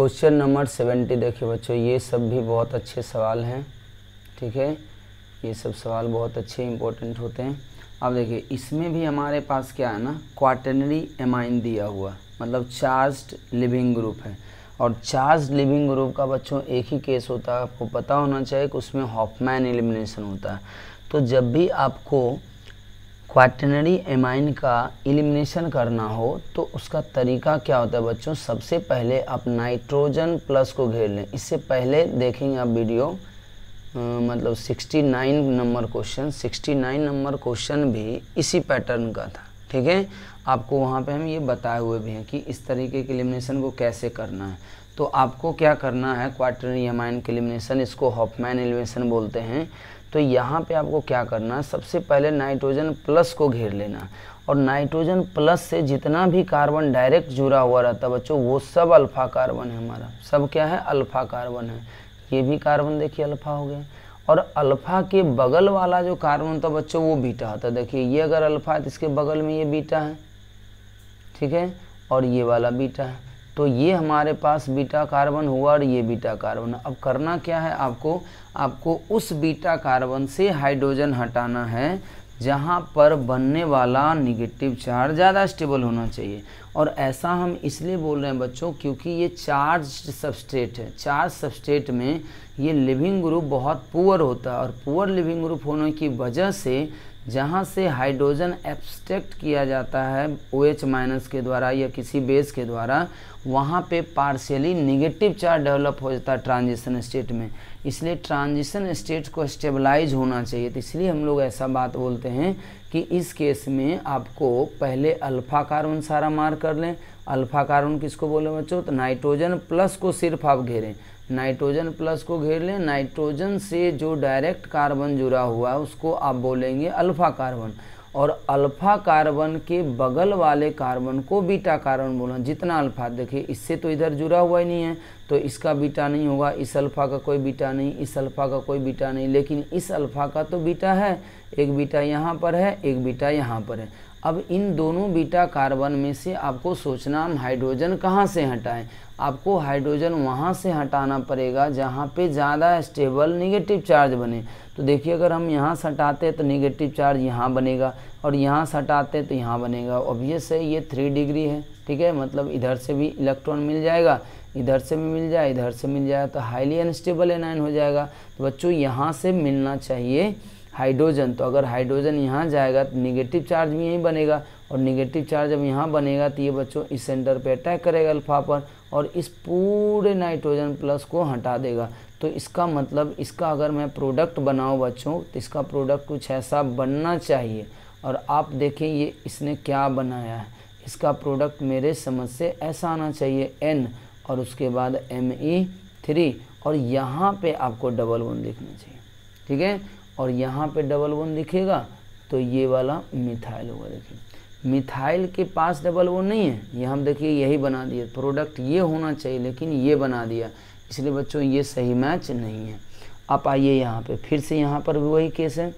Question number seventy देखिए बच्चों, ये सब भी बहुत अच्छे सवाल हैं, ठीक है? ये सब सवाल बहुत अच्छे इंपॉर्टेंट होते हैं। अब देखिए, इसमें भी हमारे पास क्या है ना क्वाटनरी एमाइन दिया हुआ मतलब चार्ज्ड लिविंग ग्रुप है। और चार्ज लिविंग ग्रुप का बच्चों, एक ही केस होता है, आपको पता होना चाहिए कि उसमें हॉफमैन एलिमिनेशन होता है। तो जब भी आपको क्वाटनरी एमाइन का एलिमिनेशन करना हो तो उसका तरीका क्या होता है बच्चों? सबसे पहले आप नाइट्रोजन प्लस को घेर लें। इससे पहले देखेंगे आप वीडियो मतलब 69 नंबर क्वेश्चन 69 नंबर क्वेश्चन भी इसी पैटर्न का था, ठीक है? आपको वहाँ पे हम ये बताए हुए भी हैं कि इस तरीके के एलिमिनेशन को कैसे करना है। तो आपको क्या करना है? क्वाटरनी एमाइन के एलिमिनेशन इसको हॉफमैन एलिमिनेशन बोलते हैं। तो यहाँ पे आपको क्या करना है? सबसे पहले नाइट्रोजन प्लस को घेर लेना। और नाइट्रोजन प्लस से जितना भी कार्बन डायरेक्ट जुड़ा हुआ रहता है बच्चों, वो सब अल्फ़ा कार्बन है हमारा। सब क्या है? अल्फ़ा कार्बन है। ये भी कार्बन देखिए, अल्फ़ा हो गया। और अल्फ़ा के बगल वाला जो कार्बन था बच्चों, वो बीटा होता देखिए, ये अगर अल्फ़ा है तो इसके बगल में ये बीटा है। ठीक है? और ये वाला बीटा है। तो ये हमारे पास बीटा कार्बन हुआ और ये बीटा कार्बन। अब करना क्या है? आपको आपको उस बीटा कार्बन से हाइड्रोजन हटाना है, जहाँ पर बनने वाला निगेटिव चार्ज ज़्यादा स्टेबल होना चाहिए। और ऐसा हम इसलिए बोल रहे हैं बच्चों, क्योंकि ये चार्ज सबस्टेट है। चार्ज सबस्टेट में ये लिविंग ग्रुप बहुत पुअर होता है। और पुअर लिविंग ग्रुप होने की वजह से जहाँ से हाइड्रोजन एब्स्ट्रैक्ट किया जाता है ओ एच माइनस के द्वारा या किसी बेस के द्वारा, वहाँ पे पार्शियली निगेटिव चार्ज डेवलप हो जाता है ट्रांजिशन स्टेट में। इसलिए ट्रांजिशन स्टेट को स्टेबलाइज होना चाहिए। तो इसलिए हम लोग ऐसा बात बोलते हैं कि इस केस में आपको पहले अल्फ़ा कार्बन सारा मार कर लें। अल्फ़ा कार्बन किसको बोले बच्चों? तो नाइट्रोजन प्लस को सिर्फ़ आप घेरें। नाइट्रोजन प्लस को घेर लें। नाइट्रोजन से जो डायरेक्ट कार्बन जुड़ा हुआ है, उसको आप बोलेंगे अल्फ़ा कार्बन। और अल्फ़ा कार्बन के बगल वाले कार्बन को बीटा कार्बन बोलना, जितना अल्फ़ा, देखिए, इससे तो इधर जुड़ा हुआ ही नहीं है। तो इसका बीटा नहीं होगा, इस अल्फ़ा का कोई बीटा नहीं, इस अल्फ़ा का कोई बीटा नहीं, लेकिन इस अल्फ़ा का तो बीटा है। एक बीटा यहाँ पर है, एक बीटा यहाँ पर है। अब इन दोनों बीटा कार्बन में से आपको सोचना, हम हाइड्रोजन कहाँ से हटाएँ? आपको हाइड्रोजन वहाँ से हटाना पड़ेगा, जहाँ पे ज़्यादा स्टेबल निगेटिव चार्ज बने। तो देखिए, अगर हम यहाँ से हटाते तो निगेटिव चार्ज यहाँ बनेगा, और यहाँ से हटाते तो यहाँ बनेगा। ऑब्वियस है, ये थ्री डिग्री है, ठीक है? मतलब इधर से भी इलेक्ट्रॉन मिल जाएगा। इधर से भी मिल जाए, इधर से मिल जाए तो हाईली अनस्टेबल एनाइन हो जाएगा। तो बच्चों, यहाँ से मिलना चाहिए हाइड्रोजन तो अगर हाइड्रोजन यहाँ जाएगा तो निगेटिव चार्ज भी यहीं बनेगा। और निगेटिव चार्ज जब यहाँ बनेगा तो ये बच्चों, इस सेंटर पे अटैक करेगा अल्फ़ा पर और इस पूरे नाइट्रोजन प्लस को हटा देगा। तो इसका मतलब इसका अगर मैं प्रोडक्ट बनाऊँ बच्चों तो इसका प्रोडक्ट कुछ ऐसा बनना चाहिए। और आप देखें, ये इसने क्या बनाया है। इसका प्रोडक्ट मेरे समझ से ऐसा आना चाहिए एन और उसके बाद एम ई थ्री और यहाँ पे आपको डबल वन दिखना चाहिए। ठीक है? और यहाँ पे डबल वन दिखेगा तो ये वाला मिथाइल होगा देखिए। मिथाइल के पास डबल वन नहीं है। ये हम देखिए, यही बना दिए प्रोडक्ट ये होना चाहिए, लेकिन ये बना दिया। इसलिए बच्चों, ये सही मैच नहीं है। आप आइए यहाँ पे। फिर से यहाँ पर भी वही केस है।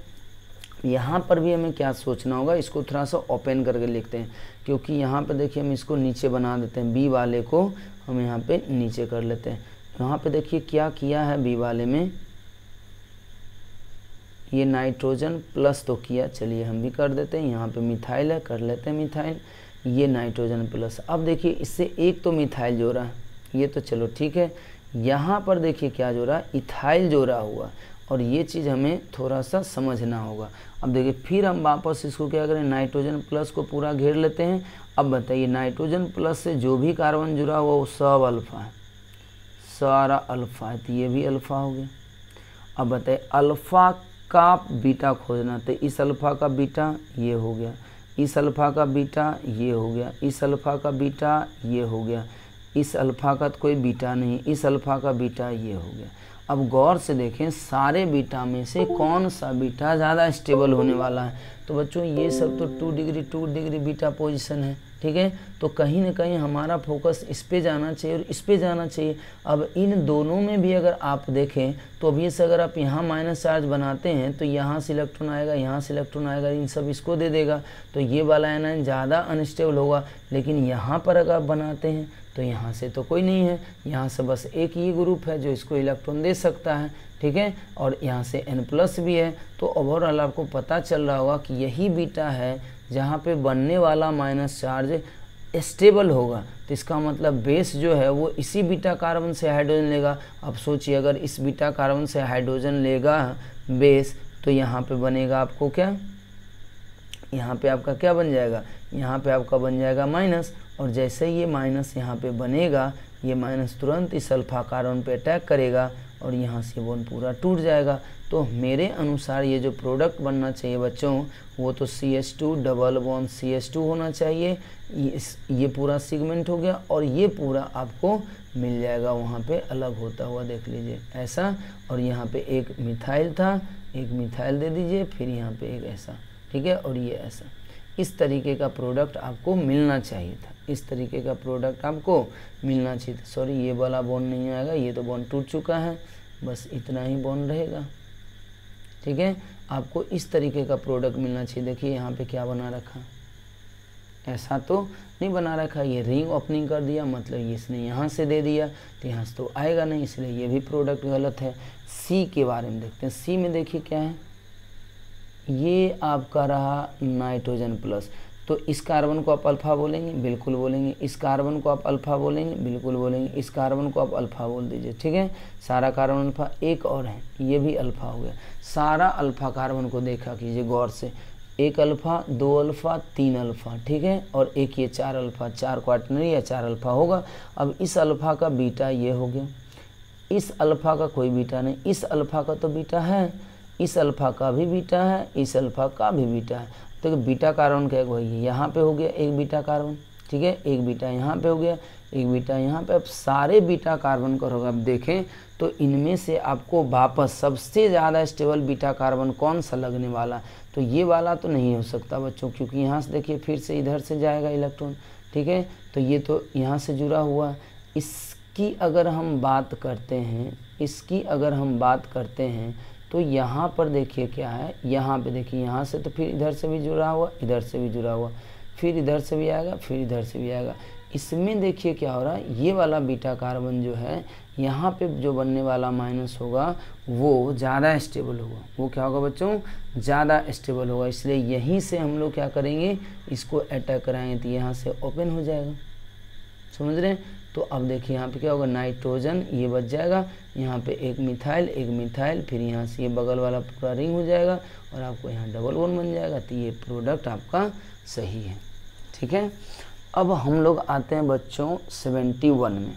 यहाँ पर भी हमें क्या सोचना होगा, इसको थोड़ा सा ओपन करके लिखते हैं। क्योंकि यहाँ पर देखिए हम इसको नीचे बना देते हैं बी वाले को हम यहाँ पे नीचे कर लेते हैं। यहाँ पे देखिए क्या किया है बी वाले में? ये नाइट्रोजन प्लस तो किया, चलिए हम भी कर देते हैं। यहाँ पे मिथाइल है, कर लेते हैं मिथाइल। ये नाइट्रोजन प्लस। अब देखिए इससे एक तो मिथाइल जोड़ा ये तो चलो ठीक है। यहाँ पर देखिए क्या जोड़ा इथाइल जोड़ा हुआ। और ये चीज़ हमें थोड़ा सा समझना होगा। अब देखिए, फिर हम वापस इसको क्या करें? नाइट्रोजन प्लस को पूरा घेर लेते हैं। अब बताइए, नाइट्रोजन प्लस से जो भी कार्बन जुड़ा हुआ, वो सब अल्फ़ा है। सारा अल्फ़ा है तो ये भी अल्फ़ा हो गया। अब बताइए, अल्फ़ा का बीटा खोजना तो इस अल्फ़ा का बीटा ये हो गया। इस अल्फ़ा का बीटा ये हो गया। इस अल्फ़ा का बीटा ये हो गया। इस अल्फ़ा का तो कोई बीटा नहीं, इस अल्फ़ा का बीटा ये हो गया। अब गौर से देखें, सारे बीटा में से कौन सा बीटा ज़्यादा स्टेबल होने वाला है? तो बच्चों, ये सब तो two degree two degree beta position है, ठीक है? तो कहीं ना कहीं हमारा फोकस इस पे जाना चाहिए और इस पे जाना चाहिए। अब इन दोनों में भी अगर आप देखें तो अभी से अगर आप यहाँ माइनस चार्ज बनाते हैं तो यहाँ से इलेक्ट्रॉन आएगा, यहाँ से इलेक्ट्रॉन आएगा, इन सब इसको दे देगा। तो ये वाला एनाइन ज़्यादा अनस्टेबल होगा, लेकिन यहाँ पर अगर आप बनाते हैं तो यहाँ से तो कोई नहीं है। यहाँ से बस एक ही ग्रुप है जो इसको इलेक्ट्रॉन दे सकता है, ठीक है? और यहाँ से एन प्लस भी है। तो ओवरऑल आपको पता चल रहा होगा कि यही बीटा है जहाँ पे बनने वाला माइनस चार्ज स्टेबल होगा। तो इसका मतलब बेस जो है वो इसी बीटा कार्बन से हाइड्रोजन लेगा। अब सोचिए, अगर इस बीटा कार्बन से हाइड्रोजन लेगा बेस तो यहाँ पे बनेगा आपको क्या? यहाँ पे आपका क्या बन जाएगा? यहाँ पे आपका बन जाएगा माइनस और जैसे ये माइनस यहाँ पे बनेगा, ये माइनस तुरंत इस अल्फ़ा कार्बन पे अटैक करेगा और यहाँ से बॉन्ड पूरा टूट जाएगा। तो मेरे अनुसार ये जो प्रोडक्ट बनना चाहिए बच्चों, वो तो C S two double bond C S two होना चाहिए। ये पूरा सीगमेंट हो गया और ये पूरा आपको मिल जाएगा। वहाँ पे अलग होता हुआ देख लीजिए, ऐसा। और यहाँ पे एक मिथाइल था, एक मिथाइल दे दीजिए, फिर यहाँ पे एक ऐसा, ठीक है? और ये ऐसा। इस तरीके का प्रोडक्ट आपको मिलना चाहिए था। इस तरीके का प्रोडक्ट आपको मिलना चाहिए। सॉरी ये वाला बॉन्ड नहीं आएगा, ये तो बॉन्ड टूट चुका है। बस इतना ही बॉन्ड रहेगा। ठीक है? आपको इस तरीके का प्रोडक्ट मिलना चाहिए। देखिए, यहाँ पे क्या बना रखा? ऐसा तो नहीं बना रखा। ये रिंग ओपनिंग कर दिया मतलब इसने यहाँ से दे दिया तो यहाँ से तो आएगा नहीं, इसलिए ये भी प्रोडक्ट गलत है। सी के बारे में देखते हैं। सी में देखिए क्या है? ये आपका रहा नाइट्रोजन प्लस तो इस कार्बन को आप अल्फ़ा बोलेंगे, बिल्कुल बोलेंगे। इस कार्बन को आप अल्फ़ा बोलेंगे, बिल्कुल बोलेंगे। इस कार्बन को आप अल्फ़ा बोल दीजिए, ठीक है? सारा कार्बन अल्फ़ा, एक और है, ये भी अल्फ़ा हो गया। सारा अल्फ़ा कार्बन को देखा कीजिए गौर से। एक अल्फ़ा, दो अल्फ़ा, तीन अल्फ़ा, ठीक है? और एक ये चार अल्फ़ा, चार क्वार्टनरी या चार अल्फ़ा होगा। अब इस अल्फ़ा का बीटा ये हो गया। इस अल्फ़ा का कोई बीटा नहीं। इस अल्फ़ा का तो बीटा है, इस अल्फ़ा का भी बीटा है, इस अल्फ़ा का भी बीटा है। तो बीटा कार्बन का एक वही यहाँ पे हो गया एक बीटा कार्बन, ठीक है? एक बीटा यहाँ पे हो गया, एक बीटा यहाँ पे। अब सारे बीटा कार्बन का होगा अब देखें तो इनमें से आपको वापस सबसे ज़्यादा स्टेबल बीटा कार्बन कौन सा लगने वाला? तो ये वाला तो नहीं हो सकता बच्चों, क्योंकि यहाँ से देखिए फिर से इधर से जाएगा इलेक्ट्रॉन ठीक है? तो ये तो यहाँ से जुड़ा हुआ। इसकी अगर हम बात करते हैं, इसकी अगर हम बात करते हैं तो यहाँ पर देखिए क्या है, यहाँ पे देखिए, यहाँ से तो फिर इधर से भी जुड़ा हुआ, इधर से भी जुड़ा हुआ, फिर इधर से भी आएगा, फिर इधर से भी आएगा। इसमें देखिए क्या हो रहा है, ये वाला बीटा कार्बन जो है, यहाँ पे जो बनने वाला माइनस होगा, वो ज़्यादा स्टेबल होगा। वो क्या होगा बच्चों? ज़्यादा स्टेबल होगा। इसलिए यहीं से हम लोग क्या करेंगे, इसको अटैक कराएँगे तो यहाँ से ओपन हो जाएगा। समझ रहे हैं? तो अब देखिए यहाँ पे क्या होगा? नाइट्रोजन, ये बच जाएगा। यहाँ पे एक मिथाइल एक मिथाइल, फिर यहाँ से ये बगल वाला पूरा रिंग हो जाएगा और आपको यहाँ डबल वन बन जाएगा। तो ये प्रोडक्ट आपका सही है। ठीक है? अब हम लोग आते हैं बच्चों सेवेंटी वन में।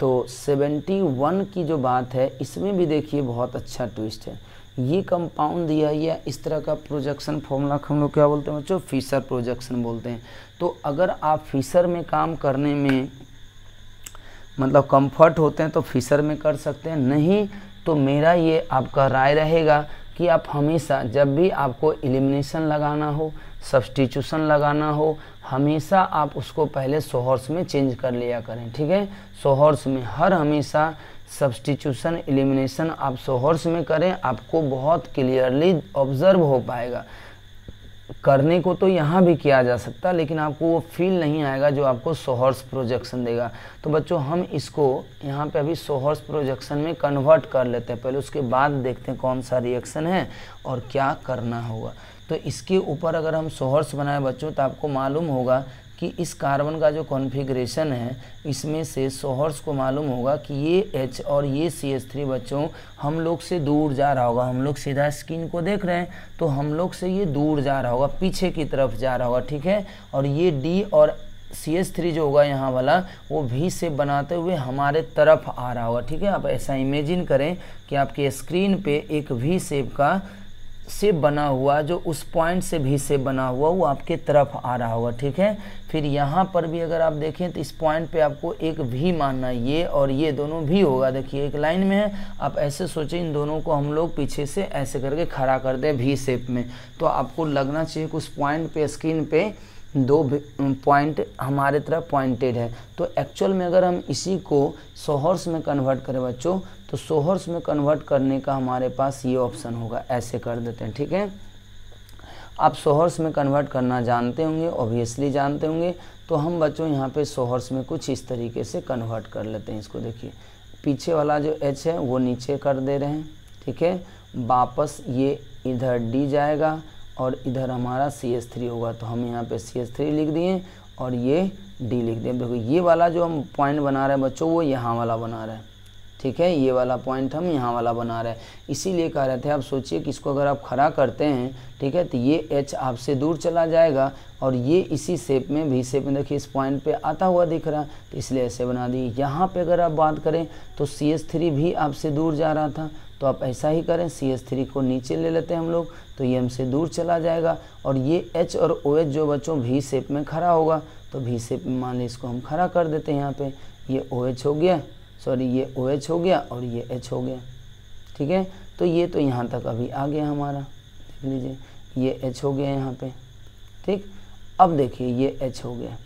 तो सेवेंटी वन की जो बात है, इसमें भी देखिए बहुत अच्छा ट्विस्ट है। ये कंपाउंड दिया या इस तरह का प्रोजेक्शन फॉर्मूला हम लोग क्या बोलते हैं बच्चों? फिशर प्रोजेक्शन बोलते हैं। तो अगर आप फिशर में काम करने में मतलब कंफर्ट होते हैं तो फिशर में कर सकते हैं। नहीं तो मेरा ये आपका राय रहेगा कि आप हमेशा जब भी आपको एलिमिनेशन लगाना हो सब्सटीट्यूशन लगाना हो, हमेशा आप उसको पहले सोहर्स में चेंज कर लिया करें, ठीक है? सोहर्स में, हर हमेशा सब्सटीट्यूशन एलिमिनेशन आप सोहर्स में करें, आपको बहुत क्लियरली ऑब्ज़र्व हो पाएगा। करने को तो यहाँ भी किया जा सकता, लेकिन आपको वो फील नहीं आएगा जो आपको सोहर्स प्रोजेक्शन देगा। तो बच्चों, हम इसको यहाँ पे अभी सोहर्स प्रोजेक्शन में कन्वर्ट कर लेते हैं। पहले उसके बाद देखते हैं कौन सा रिएक्शन है और क्या करना होगा। तो इसके ऊपर अगर हम सोहर्स बनाए बच्चों तो आपको मालूम होगा कि इस कार्बन का जो कॉन्फ़िगरेशन है, इसमें से सोहर्स को मालूम होगा कि ये H और ये सी एच थ्री बच्चों हम लोग से दूर जा रहा होगा। हम लोग सीधा स्किन को देख रहे हैं तो हम लोग से ये दूर जा रहा होगा, पीछे की तरफ़ जा रहा होगा, ठीक है? और ये D और सी एच थ्री जो होगा यहाँ वाला, वो भी सेप बनाते हुए हमारे तरफ़ आ रहा होगा, ठीक है? आप ऐसा इमेजिन करें कि आपके स्क्रीन पे एक वी सेप का से बना हुआ, जो उस पॉइंट से भी से बना हुआ, वो आपके तरफ़ आ रहा होगा, ठीक है? फिर यहाँ पर भी अगर आप देखें तो इस पॉइंट पे आपको एक भी मानना ये और ये दोनों भी होगा। देखिए, एक लाइन में है, आप ऐसे सोचें, इन दोनों को हम लोग पीछे से ऐसे करके खड़ा कर दें भी शेप में। तो आपको लगना चाहिए कि उस पॉइंट पर स्क्रीन पे दो पॉइंट हमारे तरह पॉइंटेड है। तो एक्चुअल में अगर हम इसी को सोहर्स में कन्वर्ट करें बच्चों तो सोहर्स में कन्वर्ट करने का हमारे पास ये ऑप्शन होगा। ऐसे कर देते हैं, ठीक है? आप सोहर्स में कन्वर्ट करना जानते होंगे ऑब्वियसली जानते होंगे। तो हम बच्चों यहाँ पे सोहर्स में कुछ इस तरीके से कन्वर्ट कर लेते हैं इसको देखिए। पीछे वाला जो एच है, वो नीचे कर दे रहे हैं, ठीक है? वापस ये इधर डी जाएगा। और इधर हमारा सी एस थ्री होगा तो हम यहाँ पे सी एस थ्री लिख दिए और ये डी लिख दिए। देखो, ये वाला जो हम पॉइंट बना रहे हैं बच्चों, वो यहाँ वाला बना रहे हैं। ठीक है? ये वाला पॉइंट हम यहाँ वाला बना रहे हैं। इसीलिए कह रहे थे, आप सोचिए कि इसको अगर आप खड़ा करते हैं, ठीक है तो ये एच आपसे दूर चला जाएगा और ये इसी शेप में भी शेप में देखिए, इस पॉइंट पे आता हुआ दिख रहा है। तो इसलिए ऐसे बना दी यहाँ पे अगर आप बात करें तो सी एस थ्री भी आपसे दूर जा रहा था। तो आप ऐसा ही करें सी एस थ्री को नीचे ले लेते हैं हम लोग तो ये हमसे दूर चला जाएगा और ये एच और ओ एच जो बच्चों भी शेप में खड़ा होगा तो भी शेप में मान लीजिए इसको हम खड़ा कर देते हैं यहाँ पे। ये ओ एच हो गया सॉरी ये ओ एच हो गया और ये एच हो गया, ठीक है? तो ये तो यहाँ तक अभी आ गया हमारा, देख लीजिए, ये एच हो गया यहाँ पे, ठीक? अब देखिए, ये एच हो गया।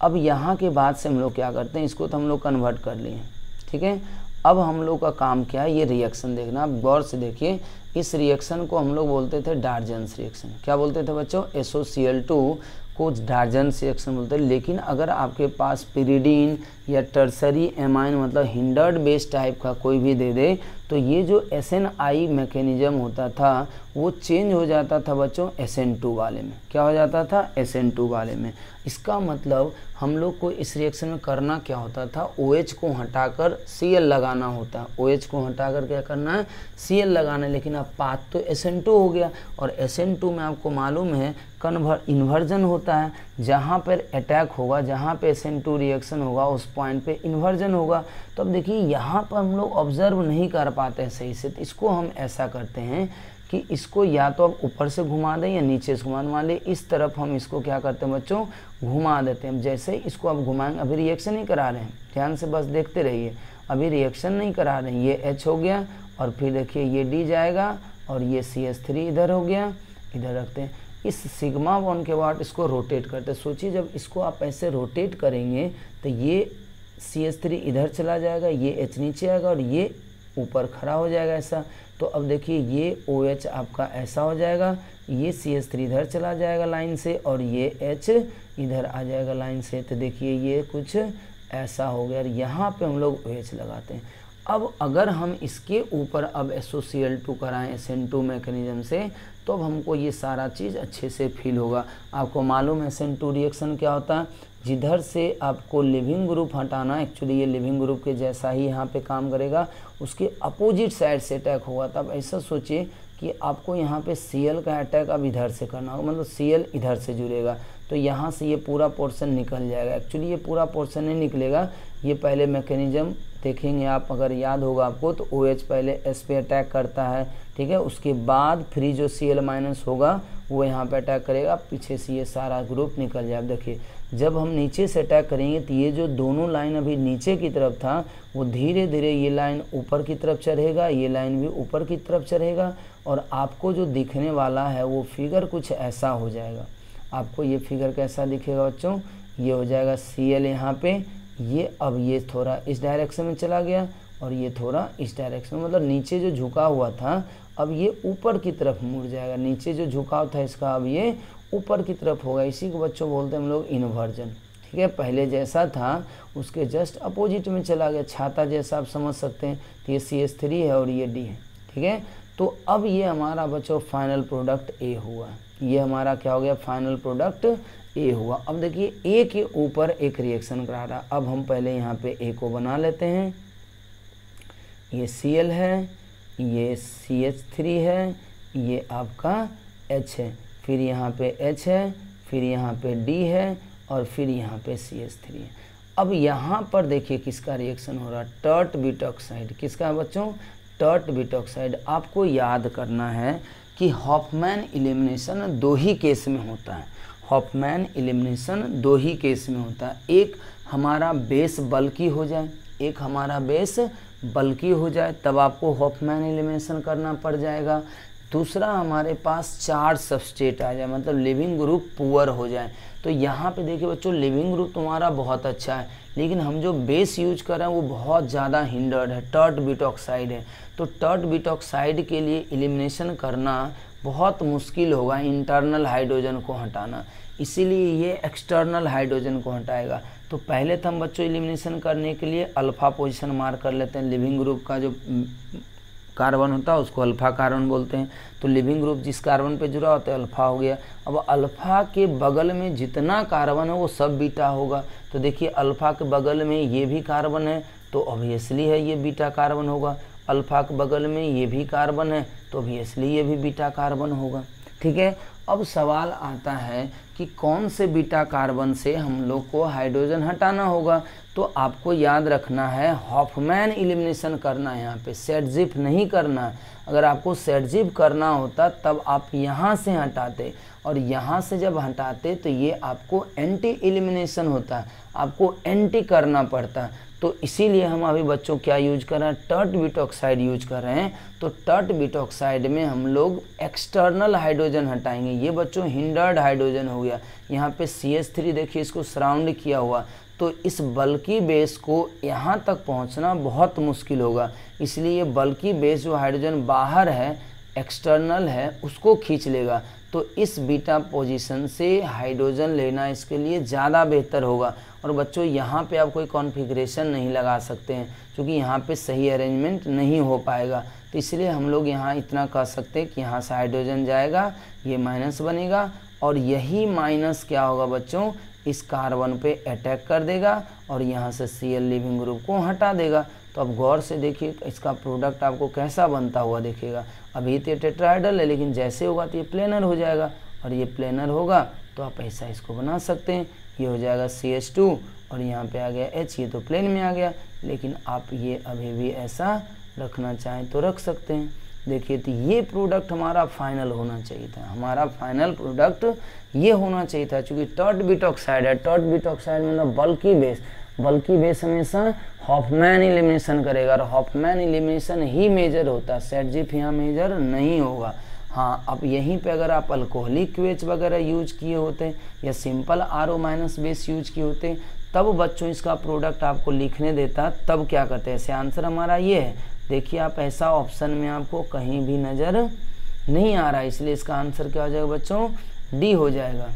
अब यहाँ के बाद से हम लोग क्या करते हैं, इसको तो हम लोग कन्वर्ट कर लिए ठीक है? अब हम लोग का काम क्या है? ये रिएक्शन देखना। आप गौर से देखिए, इस रिएक्शन को हम लोग बोलते थे डार्जेंस रिएक्शन क्या बोलते थे बच्चों? एसओ सी एल टू को डार्जेंस रिएक्शन बोलते हैं लेकिन अगर आपके पास पिरीडीन या टर्सरी एमाइन मतलब हिंडर्ड बेस टाइप का कोई भी दे दे तो ये जो एस एन आई मैकेनिज्म होता था, वो चेंज हो जाता था बच्चों एस एन टू वाले में। क्या हो जाता था? एस एन टू वाले में। इसका मतलब हम लोग को इस रिएक्शन में करना क्या होता था? ओ OH को हटाकर सी एल लगाना होता। है ओ OH को हटाकर क्या करना है? सी एल लगाना है। लेकिन अब पाथ तो एस एन टू हो गया। और एस एन टू में आपको मालूम है कन्वर इन्वर्जन होता है। जहाँ पर अटैक होगा, जहाँ पे एस एन टू रिएक्शन होगा, उस पॉइंट पे इन्वर्जन होगा। तो अब देखिए, यहाँ पर हम लोग ऑब्ज़र्व नहीं कर पाते हैं सही से। तो इसको हम ऐसा करते हैं कि इसको या तो आप ऊपर से घुमा दें या नीचे से घुमा मान लें इस तरफ़ हम इसको क्या करते हैं बच्चों, घुमा देते हैं। जैसे इसको आप घुमाएँगे, अभी रिएक्शन नहीं करा रहे हैं। ध्यान से बस देखते रहिए। अभी रिएक्शन नहीं करा रहे हैं। ये एच हो गया और फिर देखिए, ये डी जाएगा और ये सी एस थ्री इधर हो गया। इधर रखते हैं। इस सिग्मा वन के बाद इसको रोटेट करते हैं। सोचिए, जब इसको आप ऐसे रोटेट करेंगे तो ये सी एस थ्री इधर चला जाएगा, ये एच नीचे आएगा और ये ऊपर खड़ा हो जाएगा ऐसा। तो अब देखिए, ये ओ OH आपका ऐसा हो जाएगा, ये सी एस थ्री इधर चला जाएगा लाइन से और ये एच इधर आ जाएगा लाइन से। तो देखिए, ये कुछ ऐसा हो गया और यहाँ पे हम लोग ओ OH लगाते हैं। अब अगर हम इसके ऊपर अब एसोसियल टू कराएँ एस एन टू मैकेनिज्म से तो अब हमको ये सारा चीज़ अच्छे से फील होगा। आपको मालूम है एस एन टू रिएक्शन क्या होता है? जिधर से आपको लिविंग ग्रुप हटाना एक्चुअली ये लिविंग ग्रुप के जैसा ही यहाँ पे काम करेगा, उसके अपोजिट साइड से अटैक होगा। तब ऐसा सोचिए कि आपको यहाँ पे सी का अटैक अब इधर से करना होगा मतलब सीएल इधर से जुड़ेगा। तो यहाँ से ये पूरा पोर्शन निकल जाएगा। एक्चुअली ये पूरा पोर्शन नहीं निकलेगा, ये पहले मैकेनिज्म देखेंगे आप, अगर याद होगा आपको तो ओ OH पहले एस पे अटैक करता है, ठीक है? उसके बाद फ्री जो सी एल माइनस होगा, वो यहाँ पे अटैक करेगा, पीछे से ये सारा ग्रुप निकल जाए। देखिए, जब हम नीचे से अटैक करेंगे तो ये जो दोनों लाइन अभी नीचे की तरफ़ था, वो धीरे धीरे ये लाइन ऊपर की तरफ़ चढ़ेगा, ये लाइन भी ऊपर की तरफ़ चढ़ेगा, और आपको जो दिखने वाला है, वो फिगर कुछ ऐसा हो जाएगा। आपको ये फिगर कैसा दिखेगा बच्चों? ये हो जाएगा सी एल यहाँ पे ये अब ये थोड़ा इस डायरेक्शन में चला गया और ये थोड़ा इस डायरेक्शन में मतलब नीचे जो झुका हुआ था, अब ये ऊपर की तरफ़ मुड़ जाएगा। नीचे जो झुकाव था इसका अब ये ऊपर की तरफ़ होगा। इसी को बच्चों बोलते हैं हम लोग इन्वर्जन ठीक है? पहले जैसा था, उसके जस्ट अपोजिट में चला गया। छाता जैसा आप समझ सकते हैं तो ये सी एस थ्री है और ये डी है। ठीक है? तो अब ये हमारा बच्चों फाइनल प्रोडक्ट ए हुआ। ये हमारा क्या हो गया? फाइनल प्रोडक्ट ए हुआ। अब देखिए ए के ऊपर एक रिएक्शन करा रहा। अब हम पहले यहाँ पे ए को बना लेते हैं। ये सी एल है, ये सी एच थ्री है, ये आपका एच है। फिर यहाँ पे एच है, फिर यहाँ पे डी है और फिर यहाँ पे सी एच थ्री है। अब यहाँ पर देखिए किसका रिएक्शन हो रहा? है टर्ट बिटॉक्साइड किसका बच्चों? टर्ट बिटॉक्साइड आपको याद करना है कि हॉफमैन इलिमिनेशन दो ही केस में होता है। हॉफमैन एलिमिनेशन दो ही केस में होता है। एक हमारा बेस बल्कि हो जाए, एक हमारा बेस बल्कि हो जाए, तब आपको हॉफमैन एलिमिनेशन करना पड़ जाएगा। दूसरा हमारे पास चार सबस्टेट आ जाए मतलब लिविंग ग्रुप पुअर हो जाए। तो यहाँ पे देखिए बच्चों लिविंग ग्रुप तुम्हारा बहुत अच्छा है, लेकिन हम जो बेस यूज़ कर रहे हैं, वो बहुत ज़्यादा हिंडर्ड है टर्ट बिटॉक्साइड है। तो टर्ट बिटॉक्साइड के लिए एलिमिनेशन करना बहुत मुश्किल होगा इंटरनल हाइड्रोजन को हटाना। इसीलिए ये एक्सटर्नल हाइड्रोजन को हटाएगा। तो पहले तो हम बच्चों एलिमिनेशन करने के लिए अल्फ़ा पोजीशन मार कर लेते हैं लिविंग ग्रुप का जो कार्बन होता है, उसको अल्फ़ा कार्बन बोलते हैं। तो लिविंग ग्रुप जिस कार्बन पे जुड़ा होता है, अल्फ़ा हो गया। अब अल्फ़ा के बगल में जितना कार्बन है, वो सब बीटा होगा। तो देखिए, अल्फ़ा के बगल में ये भी कार्बन है तो ऑब्वियसली है, ये बीटा कार्बन होगा। अल्फ़ा के बगल में ये भी कार्बन है तो ऑब्वियसली ये भी बीटा कार्बन होगा। ठीक है? अब सवाल आता है कि कौन से बीटा कार्बन से हम लोग को हाइड्रोजन हटाना होगा? तो आपको याद रखना है, हॉफमैन इलिमिनेशन करना है यहाँ पे सेटजिप नहीं करना। अगर आपको सेटजिप करना होता, तब आप यहाँ से हटाते। और यहाँ से जब हटाते तो ये आपको एंटी इलिमिनेशन होता है, आपको एंटी करना पड़ता है। तो इसीलिए हम अभी बच्चों क्या यूज़ कर रहे हैं? टर्ट बिटॉक्साइड यूज़ कर रहे हैं। तो टर्ट बिटॉक्साइड में हम लोग एक्सटर्नल हाइड्रोजन हटाएँगे। ये बच्चों हिंडर्ड हाइड्रोजन हो गया। यहाँ पे सी एस थ्री देखिए, इसको सराउंड किया हुआ। तो इस बल्कि बेस को यहाँ तक पहुँचना बहुत मुश्किल होगा। इसलिए ये बल्कि बेस जो हाइड्रोजन बाहर है एक्सटर्नल है, उसको खींच लेगा। तो इस बीटा पोजीशन से हाइड्रोजन लेना इसके लिए ज़्यादा बेहतर होगा। और बच्चों, यहाँ पे आप कोई कॉन्फ़िगरेशन नहीं लगा सकते हैं, क्योंकि यहाँ पे सही अरेंजमेंट नहीं हो पाएगा। तो इसलिए हम लोग यहाँ इतना कह सकते हैं कि यहाँ से हाइड्रोजन जाएगा, ये माइनस बनेगा, और यही माइनस क्या होगा बच्चों? इस कार्बन पे अटैक कर देगा और यहाँ से सी एल लिविंग ग्रुप को हटा देगा। तो अब गौर से देखिए, इसका प्रोडक्ट आपको कैसा बनता हुआ दिखेगा। अभी तो ये टेट्राइडल है, लेकिन जैसे होगा तो ये प्लेनर हो जाएगा। और ये प्लेनर होगा तो आप ऐसा इसको बना सकते हैं। ये हो जाएगा सी एच टू और यहाँ पे आ गया एच ये तो प्लेन में आ गया। लेकिन आप ये अभी भी ऐसा रखना चाहें तो रख सकते हैं। देखिए तो ये प्रोडक्ट हमारा फाइनल होना चाहिए था। हमारा फाइनल प्रोडक्ट ये होना चाहिए था क्योंकि टॉट बिटॉक्साइड है। टॉट बिटॉक्साइड मतलब बल्कि बेस बल्कि बेस हमेशा हॉफमैन इलिमिनेशन करेगा और हॉफमैन इलिमिनेशन ही मेजर होता है। सेट सेटजिप यहाँ मेजर नहीं होगा। हाँ अब यहीं पे अगर आप अल्कोहलिक वेज वगैरह यूज़ किए होते या simple R O minus base use किए होते, तब बच्चों इसका प्रोडक्ट आपको लिखने देता, तब क्या करते हैं? ऐसे आंसर हमारा ये है। देखिए, आप ऐसा ऑप्शन में आपको कहीं भी नज़र नहीं आ रहा, इसलिए इसका आंसर क्या हो जाएगा बच्चों? डी हो जाएगा।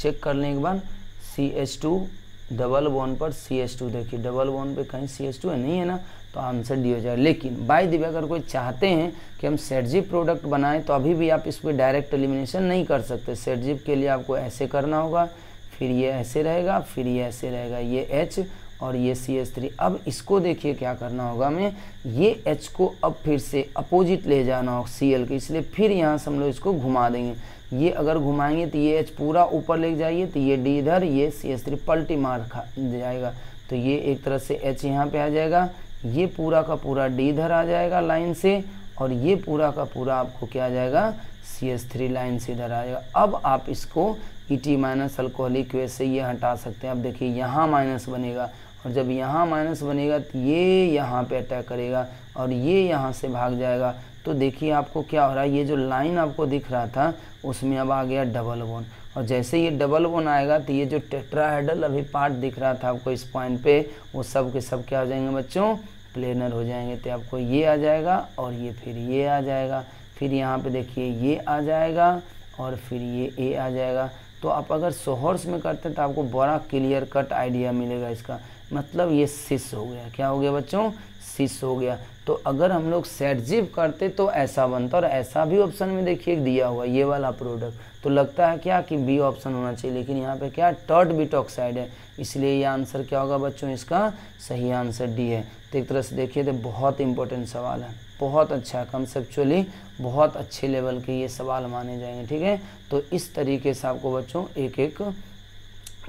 चेक कर लें एक बार। C H two double one पर सी एस टू देखिए डबल वन पे कहीं सी एस टू है, नहीं है ना तो आंसर डी हो जाएगा लेकिन बाय दिव्य अगर कोई चाहते हैं कि हम सेटजिप प्रोडक्ट बनाएँ तो अभी भी आप इस पर डायरेक्ट एलिमिनेशन नहीं कर सकते। सेटजिप के लिए आपको ऐसे करना होगा, फिर ये ऐसे रहेगा, फिर ये ऐसे रहेगा, ये एच और ये सी एस थ्री अब इसको देखिए क्या करना होगा हमें। ये एच को अब फिर से अपोजिट ले जाना होगा सी एल के, इसलिए फिर यहाँ से हम लोग इसको घुमा देंगे। ये अगर घुमाएँगे तो ये एच पूरा ऊपर ले जाइए तो ये डी इधर, ये सी एच थ्री पल्टी मार खा जाएगा। तो ये एक तरह से एच यहाँ पे आ जाएगा। ये पूरा का पूरा डी इधर आ जाएगा लाइन से, और ये पूरा का पूरा आपको क्या आ जाएगा? सी एस थ्री लाइन से इधर आ जाएगा। अब आप इसको E T minus alcoholic way से ये हटा सकते हैं। अब देखिए, यहाँ माइनस बनेगा। और जब यहाँ माइनस बनेगा तो ये यहाँ पे अटैक करेगा और ये यहाँ से भाग जाएगा। तो देखिए आपको क्या हो रहा है, ये जो लाइन आपको दिख रहा था, उसमें अब आ गया डबल वन और जैसे ये डबल वन आएगा तो ये जो टेट्राहेडल अभी पार्ट दिख रहा था आपको इस पॉइंट पे, वो सब के सब क्या हो जाएँगे बच्चों? प्लेनर हो जाएँगे। तो आपको ये आ जाएगा और ये फिर ये आ जाएगा। फिर यहाँ पे देखिए ये आ जाएगा और फिर ये ए आ जाएगा। तो आप अगर सोहर्स में करते हैं तो आपको बड़ा क्लियर कट आइडिया मिलेगा इसका। मतलब ये सिस हो गया। क्या हो गया बच्चों? सिस हो गया। तो अगर हम लोग सेटजिव करते तो ऐसा बनता और ऐसा भी ऑप्शन में देखिए दिया हुआ ये वाला प्रोडक्ट तो लगता है क्या कि बी ऑप्शन होना चाहिए, लेकिन यहाँ पे क्या? टर्ट बिटॉक्साइड है। इसलिए ये आंसर क्या होगा बच्चों? इसका सही आंसर डी है। तो एक तरह से देखिए तो बहुत इंपॉर्टेंट सवाल है। बहुत अच्छा कंसेप्चुअली बहुत अच्छे लेवल के ये सवाल माने जाएँगे, ठीक है? तो इस तरीके से आपको बच्चों एक एक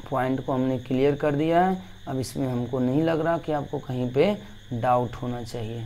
पॉइंट को हमने क्लियर कर दिया है। अब इसमें हमको नहीं लग रहा कि आपको कहीं पे डाउट होना चाहिए।